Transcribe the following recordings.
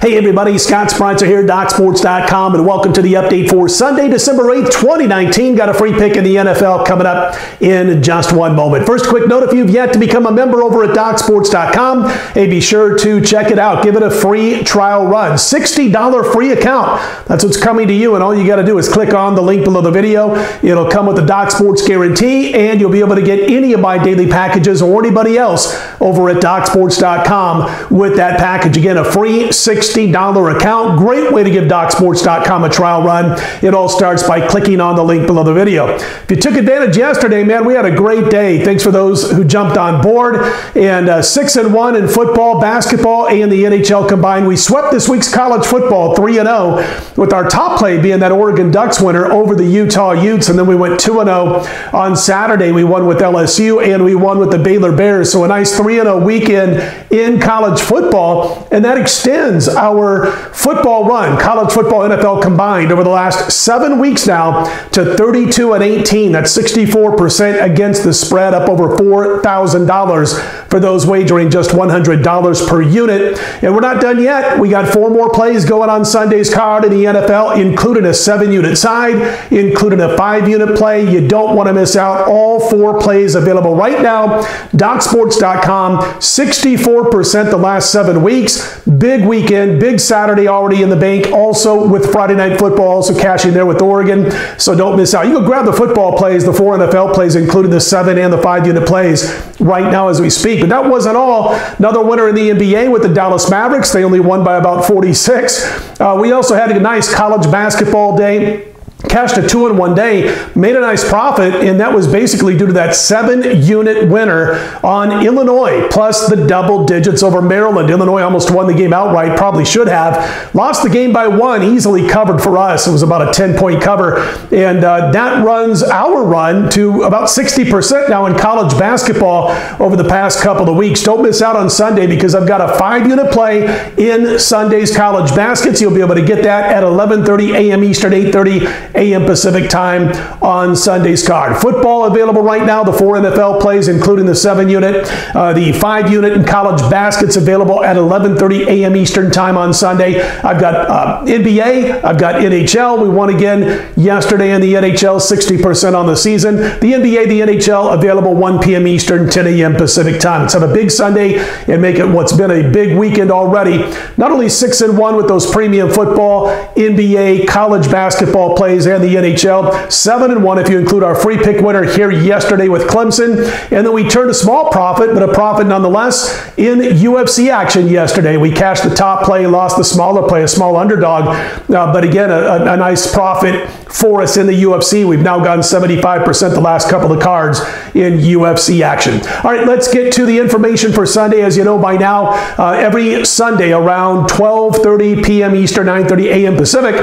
Hey, everybody, Scott Spreitzer here, DocSports.com, and welcome to the update for Sunday, December 8th, 2019. Got a free pick in the NFL coming up in just one moment. First, quick note if you've yet to become a member over at DocSports.com, hey, be sure to check it out. Give it a free trial run. $60 free account. That's what's coming to you, and all you got to do is click on the link below the video. It'll come with the Doc Sports guarantee, and you'll be able to get any of my daily packages or anybody else over at DocSports.com with that package. Again, a free $60 account. Great way to give DocSports.com a trial run. It all starts by clicking on the link below the video. If you took advantage yesterday, man, we had a great day. Thanks for those who jumped on board. And uh, six and one in football, basketball, and the NHL combined. We swept this week's college football 3 and 0, with our top play being that Oregon Ducks winner over the Utah Utes. And then we went 2 0 on Saturday. We won with LSU and we won with the Baylor Bears. So a nice 3 0 weekend in college football. And that extends our football run, college football, NFL combined, over the last seven weeks now to 32 and 18. That's 64% against the spread, up over $4,000 for those wagering just $100 per unit. And we're not done yet. We got four more plays going on Sunday's card in the NFL, including a seven unit side, including a five unit play. You don't want to miss out. All four plays available right now. DocSports.com, 64% the last seven weeks. Big weekend, big Saturday already in the bank. Also with Friday Night Football, also cashing there with Oregon. So don't miss out. You can grab the football plays, the four NFL plays, including the seven and the five unit plays right now as we speak. But that wasn't all. Another winner in the NBA with the Dallas Mavericks. They only won by about 46. Uh, we also had a nice college basketball day cashed a two in one day, made a nice profit, and that was basically due to that seven unit winner on Illinois, plus the double digits over Maryland. Illinois almost won the game outright, probably should have. Lost the game by one, easily covered for us. It was about a 10 point cover, and uh, that runs our run to about 60% now in college basketball over the past couple of weeks. Don't miss out on Sunday because I've got a five unit play in Sunday's college baskets. You'll be able to get that at 11:30 a.m. Eastern, 8:30 a.m. Pacific time on Sunday's card. Football available right now, the four NFL plays, including the seven unit, uh, the five unit and college baskets available at 11:30 a.m. Eastern time on Sunday. I've got uh, NBA, I've got NHL. We won again yesterday in the NHL, 60% on the season. The NBA, the NHL available 1 p.m. Eastern, 10 a.m. Pacific time. Let's have a big Sunday and make it what's been a big weekend already. Not only six and one with those premium football, NBA, college basketball plays and the NHL. 7 and 1 if you include our free pick winner here yesterday with Clemson. And then we turned a small profit, but a profit nonetheless in UFC action yesterday. We cashed the top play, lost the smaller play, a small underdog. Uh, but again, a, a nice profit for us in the UFC. We've now gotten 75% the last couple of cards in UFC action. All right, let's get to the information for Sunday. As you know by now, uh, every Sunday around 12:30 p.m. Eastern, 9:30 a.m. Pacific,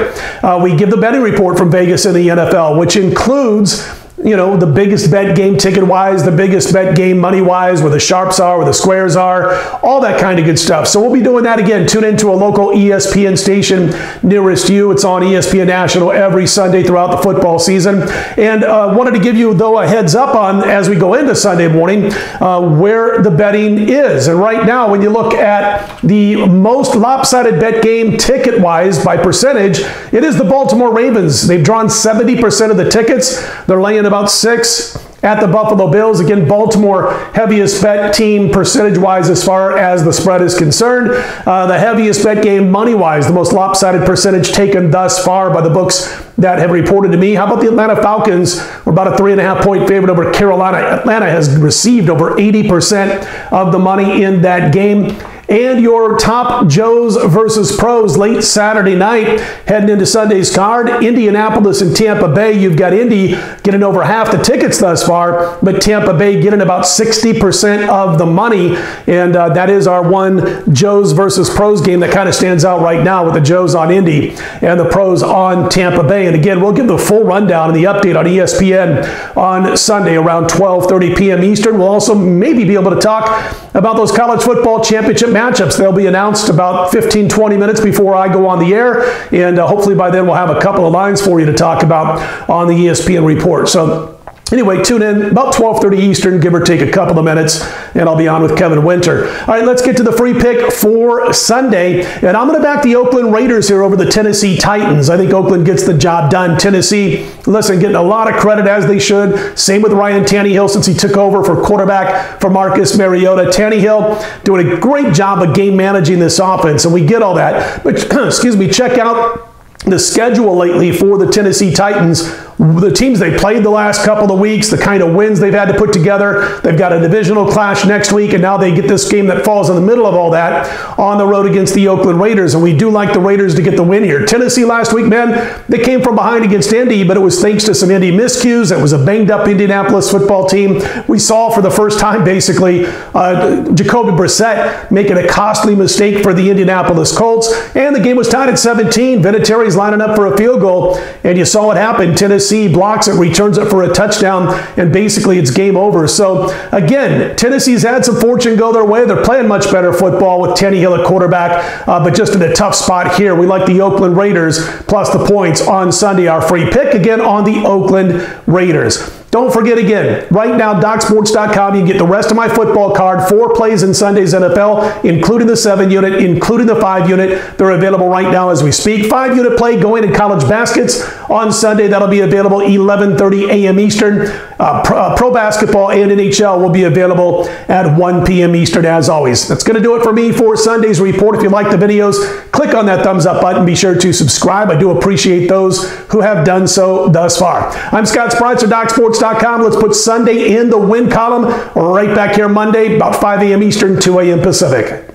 uh, we give the betting report from Vegas in the NFL, which includes you know, the biggest bet game ticket wise, the biggest bet game money wise, where the sharps are, where the squares are, all that kind of good stuff. So we'll be doing that again. Tune into a local ESPN station nearest you. It's on ESPN National every Sunday throughout the football season. And uh, wanted to give you, though, a heads up on as we go into Sunday morning uh, where the betting is. And right now, when you look at the most lopsided bet game ticket wise by percentage, it is the Baltimore Ravens. They've drawn 70% of the tickets. They're laying about six at the Buffalo Bills. Again, Baltimore heaviest bet team percentage wise as far as the spread is concerned. Uh, the heaviest bet game money wise, the most lopsided percentage taken thus far by the books that have reported to me. How about the Atlanta Falcons? We're about a three and a half point favorite over Carolina. Atlanta has received over 80% of the money in that game and your top Joes versus pros late Saturday night heading into Sunday's card. Indianapolis and Tampa Bay. You've got Indy getting over half the tickets thus far, but Tampa Bay getting about 60% of the money. And uh, that is our one Joes versus pros game that kind of stands out right now with the Joes on Indy and the pros on Tampa Bay. And again, we'll give the full rundown and the update on ESPN on Sunday around 12:30 p.m. Eastern. We'll also maybe be able to talk about those college football championship matchups. They'll be announced about 15, 20 minutes before I go on the air, and uh, hopefully by then we'll have a couple of lines for you to talk about on the ESPN report. So Anyway, tune in about 12:30 Eastern, give or take a couple of minutes, and I'll be on with Kevin Winter. All right, let's get to the free pick for Sunday, and I'm going to back the Oakland Raiders here over the Tennessee Titans. I think Oakland gets the job done. Tennessee, listen, getting a lot of credit as they should. Same with Ryan Tannehill since he took over for quarterback for Marcus Mariota. Tannehill doing a great job of game managing this offense, and we get all that. But excuse me, check out the schedule lately for the Tennessee Titans the teams they played the last couple of weeks, the kind of wins they've had to put together. They've got a divisional clash next week, and now they get this game that falls in the middle of all that on the road against the Oakland Raiders. And we do like the Raiders to get the win here. Tennessee last week, man, they came from behind against Indy, but it was thanks to some Indy miscues. It was a banged up Indianapolis football team. We saw for the first time, basically, uh, Jacoby Brissett making a costly mistake for the Indianapolis Colts. And the game was tied at 17. Vinatieri's lining up for a field goal, and you saw what happened. Tennessee Tennessee blocks it, returns it for a touchdown, and basically it's game over. So again, Tennessee's had some fortune go their way. They're playing much better football with Tannehill at quarterback, uh, but just in a tough spot here. We like the Oakland Raiders plus the points on Sunday. Our free pick again on the Oakland Raiders. Don't forget again, right now, DocSports.com, you get the rest of my football card, four plays in Sunday's NFL, including the seven unit, including the five unit. They're available right now as we speak. Five unit play going in college baskets on Sunday. That'll be available 11:30 a.m. Eastern. Uh, pro, uh, pro, basketball and NHL will be available at 1 p.m. Eastern as always. That's going to do it for me for Sunday's report. If you like the videos, click on that thumbs up button. Be sure to subscribe. I do appreciate those who have done so thus far. I'm Scott Spreitzer, DocSports.com. Let's put Sunday in the win column. Right back here Monday, about 5 a.m. Eastern, 2 a.m. Pacific.